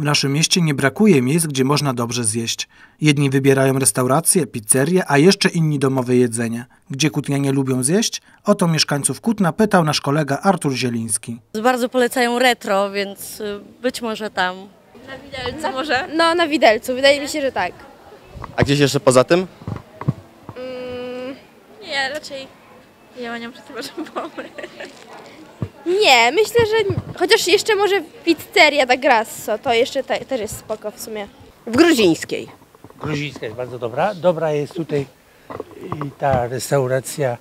W naszym mieście nie brakuje miejsc, gdzie można dobrze zjeść. Jedni wybierają restauracje, pizzerie, a jeszcze inni domowe jedzenie. Gdzie kutnianie lubią zjeść? O to mieszkańców Kutna pytał nasz kolega Artur Zieliński. Bardzo polecają retro, więc y, być może tam. Na widelcu może? No, na widelcu, wydaje mi się, że tak. A gdzieś jeszcze poza tym? Mm, Nie, raczej ja nie mam żaden pomysł. Nie, myślę, że chociaż jeszcze może pizzeria da Grasso, to jeszcze te, też jest spoko w sumie. W gruzińskiej. Gruzińska jest bardzo dobra. Dobra jest tutaj i ta restauracja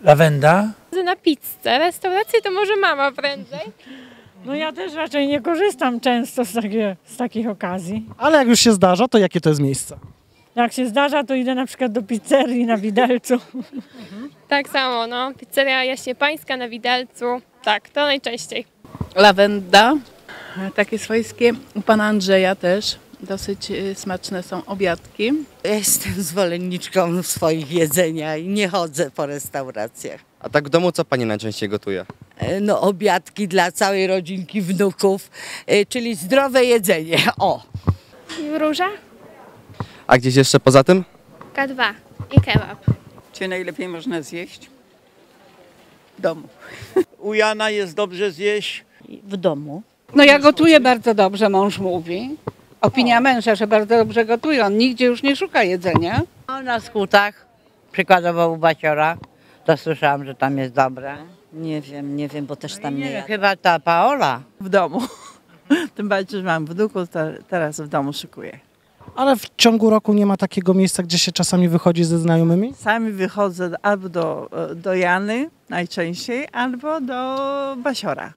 Lawenda. Na pizzę, restaurację to może mama prędzej. No ja też raczej nie korzystam często z, takie, z takich okazji. Ale jak już się zdarza, to jakie to jest miejsce? Jak się zdarza, to idę na przykład do pizzerii na Widelcu. Tak samo, no. Pizzeria Jaśniepańska na Widelcu. Tak, to najczęściej. Lawenda, takie swojskie. U pana Andrzeja też dosyć y, smaczne są obiadki. Ja jestem zwolenniczką swoich jedzenia i nie chodzę po restauracjach. A tak w domu co pani najczęściej gotuje? E, No, obiadki dla całej rodzinki wnuków, e, czyli zdrowe jedzenie. O! Róża? A gdzieś jeszcze poza tym? K2 i kebab. Czy najlepiej można zjeść? W domu. U Jana jest dobrze zjeść. W domu. No ja gotuję bardzo dobrze, mąż mówi. Opinia męża, że bardzo dobrze gotuje. On nigdzie już nie szuka jedzenia. No, na skutach, przykładowo u Baciora, to słyszałam, że tam jest dobre. Nie wiem, nie wiem, bo też tam Nie nie jadę. chyba ta Paola. W domu. Tym bardziej, że mam wnuków, to teraz w domu szykuję. Ale w ciągu roku nie ma takiego miejsca, gdzie się czasami wychodzi ze znajomymi? Sami wychodzę albo do, do Jany najczęściej, albo do Basiora.